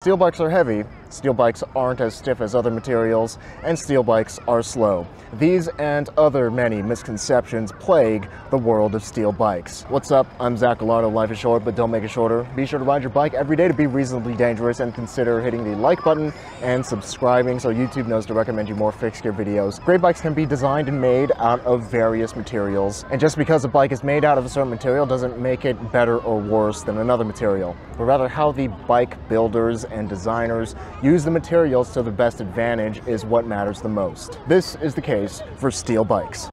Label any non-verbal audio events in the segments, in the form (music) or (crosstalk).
Steel bikes are heavy, steel bikes aren't as stiff as other materials, and steel bikes are slow. These and other many misconceptions plague the world of steel bikes. What's up? I'm Zach Gallardo. Life is short, but don't make it shorter. Be sure to ride your bike every day to be reasonably dangerous and consider hitting the like button and subscribing so YouTube knows to recommend you more fixed gear videos. Great bikes can be designed and made out of various materials, and just because a bike is made out of a certain material doesn't make it better or worse than another material, but rather how the bike builders and designers use the materials to the best advantage is what matters the most. This is the case for steel bikes.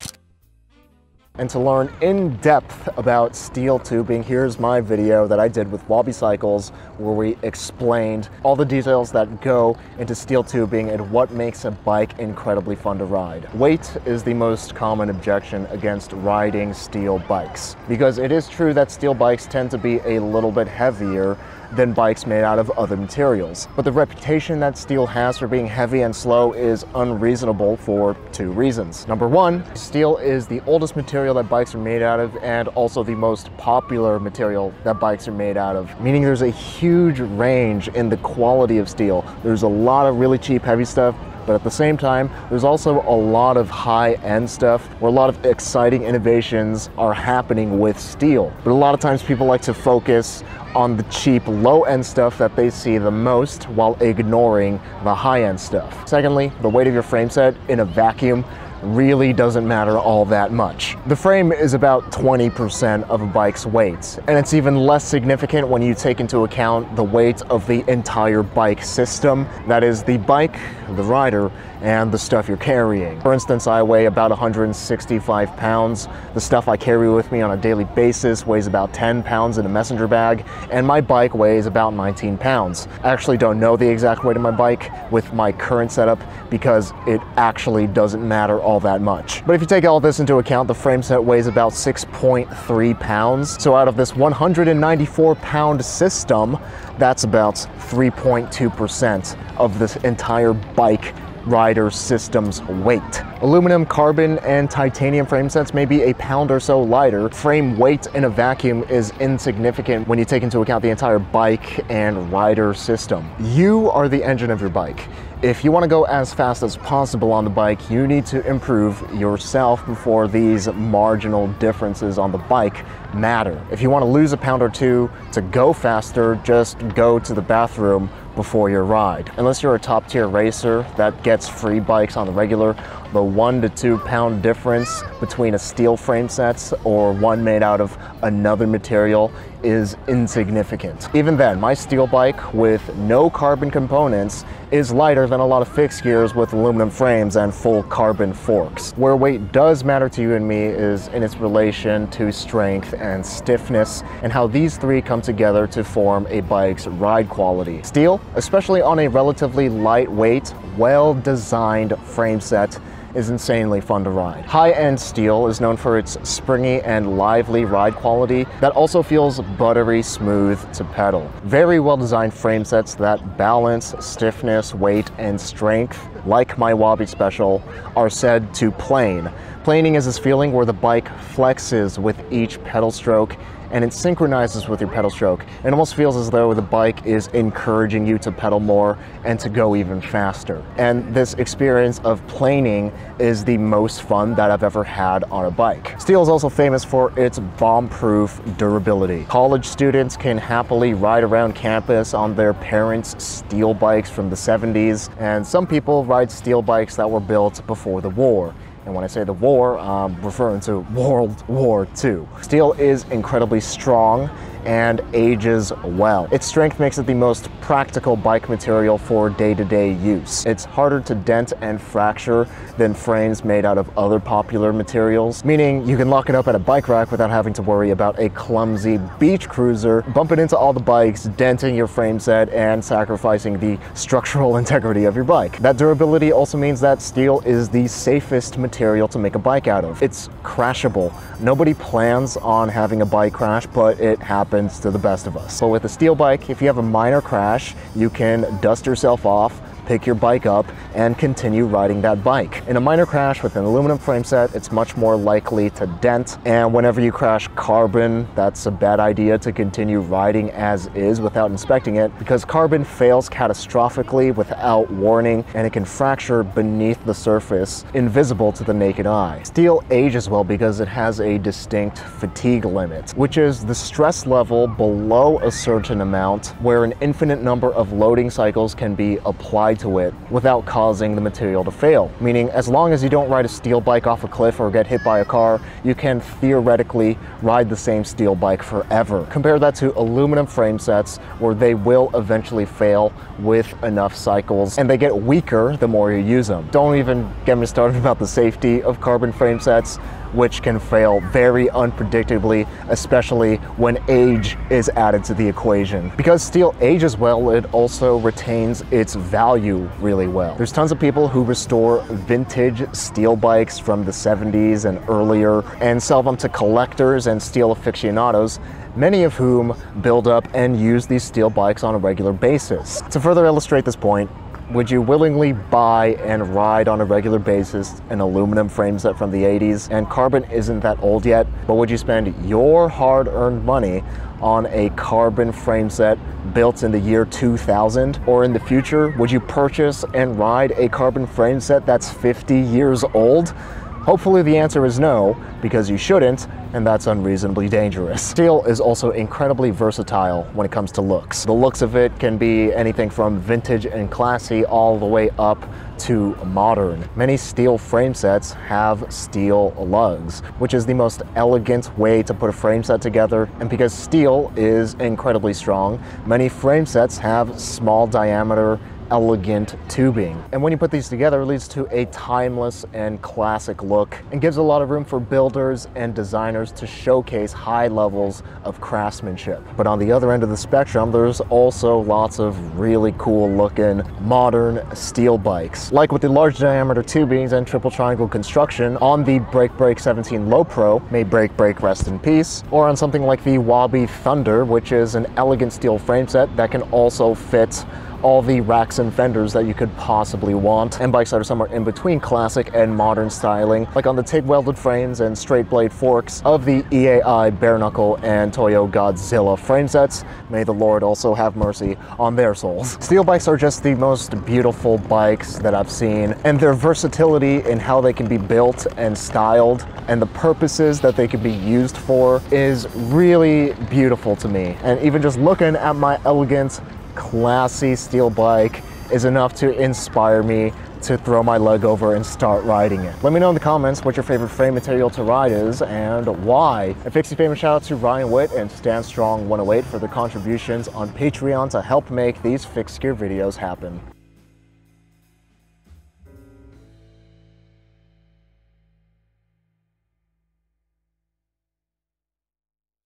And to learn in depth about steel tubing, here's my video that I did with Wabi Cycles where we explained all the details that go into steel tubing and what makes a bike incredibly fun to ride. Weight is the most common objection against riding steel bikes because it is true that steel bikes tend to be a little bit heavier than bikes made out of other materials. But the reputation that steel has for being heavy and slow is unreasonable for two reasons. Number one, steel is the oldest material that bikes are made out of and also the most popular material that bikes are made out of, meaning there's a huge range in the quality of steel. There's a lot of really cheap heavy stuff but at the same time, there's also a lot of high-end stuff where a lot of exciting innovations are happening with steel. But a lot of times people like to focus on the cheap low-end stuff that they see the most while ignoring the high-end stuff. Secondly, the weight of your frame set in a vacuum really doesn't matter all that much. The frame is about 20% of a bike's weight, and it's even less significant when you take into account the weight of the entire bike system. That is the bike, the rider, and the stuff you're carrying. For instance, I weigh about 165 pounds. The stuff I carry with me on a daily basis weighs about 10 pounds in a messenger bag, and my bike weighs about 19 pounds. I actually don't know the exact weight of my bike with my current setup because it actually doesn't matter all that much. But if you take all this into account, the frame set weighs about 6.3 pounds. So out of this 194 pound system, that's about 3.2% of this entire bike rider system's weight. Aluminum, carbon, and titanium frame sets may be a pound or so lighter. Frame weight in a vacuum is insignificant when you take into account the entire bike and rider system. You are the engine of your bike. If you want to go as fast as possible on the bike, you need to improve yourself before these marginal differences on the bike matter. If you want to lose a pound or two to go faster, just go to the bathroom before your ride. Unless you're a top tier racer that gets free bikes on the regular, the one to two pound difference between a steel frame sets or one made out of another material is insignificant. Even then, my steel bike with no carbon components is lighter than a lot of fixed gears with aluminum frames and full carbon forks. Where weight does matter to you and me is in its relation to strength and stiffness and how these three come together to form a bike's ride quality. Steel, especially on a relatively lightweight, well-designed frame set, is insanely fun to ride. High-end steel is known for its springy and lively ride quality that also feels buttery smooth to pedal. Very well-designed frame sets that balance stiffness, weight, and strength, like my Wabi Special, are said to plane. Planing is this feeling where the bike flexes with each pedal stroke and it synchronizes with your pedal stroke. It almost feels as though the bike is encouraging you to pedal more and to go even faster. And this experience of planing is the most fun that I've ever had on a bike. Steel is also famous for its bomb-proof durability. College students can happily ride around campus on their parents' steel bikes from the 70s, and some people ride steel bikes that were built before the war. And when I say the war, I'm referring to World War II. Steel is incredibly strong and ages well. Its strength makes it the most practical bike material for day-to-day -day use. It's harder to dent and fracture than frames made out of other popular materials, meaning you can lock it up at a bike rack without having to worry about a clumsy beach cruiser bumping into all the bikes, denting your frame set, and sacrificing the structural (laughs) integrity of your bike. That durability also means that steel is the safest material to make a bike out of. It's crashable. Nobody plans on having a bike crash, but it happens happens to the best of us. But with a steel bike, if you have a minor crash, you can dust yourself off, pick your bike up and continue riding that bike. In a minor crash with an aluminum frame set, it's much more likely to dent. And whenever you crash carbon, that's a bad idea to continue riding as is without inspecting it because carbon fails catastrophically without warning and it can fracture beneath the surface, invisible to the naked eye. Steel ages well because it has a distinct fatigue limit, which is the stress level below a certain amount where an infinite number of loading cycles can be applied to it without causing the material to fail. Meaning, as long as you don't ride a steel bike off a cliff or get hit by a car, you can theoretically ride the same steel bike forever. Compare that to aluminum frame sets where they will eventually fail with enough cycles and they get weaker the more you use them. Don't even get me started (laughs) about the safety of carbon frame sets which can fail very unpredictably, especially when age is added to the equation. Because steel ages well, it also retains its value really well. There's tons of people who restore vintage steel bikes from the 70s and earlier and sell them to collectors and steel aficionados many of whom build up and use these steel bikes on a regular basis. To further illustrate this point, would you willingly buy and ride on a regular basis an aluminum frame set from the 80s? And carbon isn't that old yet, but would you spend your hard earned money on a carbon frame set built in the year 2000? Or in the future, would you purchase and ride a carbon frame set that's 50 years old? Hopefully the answer is no, because you shouldn't, and that's unreasonably dangerous. Steel is also incredibly versatile when it comes to looks. The looks of it can be anything from vintage and classy all the way up to modern. Many steel frame sets have steel lugs, which is the most elegant way to put a frame set together. And because steel is incredibly strong, many frame sets have small diameter elegant tubing. And when you put these together, it leads to a timeless and classic look and gives a lot of room for builders and designers to showcase high levels of craftsmanship. But on the other end of the spectrum, there's also lots of really cool looking modern steel bikes. Like with the large diameter tubings and triple triangle construction on the BreakBrake 17 Low Pro, may BreakBrake rest in peace, or on something like the Wabi Thunder, which is an elegant steel frame set that can also fit all the racks and fenders that you could possibly want, and bikes that are somewhere in between classic and modern styling, like on the TIG welded frames and straight blade forks of the EAI Bare Knuckle and Toyo Godzilla frame sets. May the Lord also have mercy on their souls. Steel bikes are just the most beautiful bikes that I've seen, and their versatility in how they can be built and styled, and the purposes that they can be used for is really beautiful to me. And even just looking at my elegant classy steel bike is enough to inspire me to throw my leg over and start riding it. Let me know in the comments what your favorite frame material to ride is and why. A Fixie famous shout out to Ryan Witt and Stan Strong 108 for their contributions on Patreon to help make these fixed gear videos happen.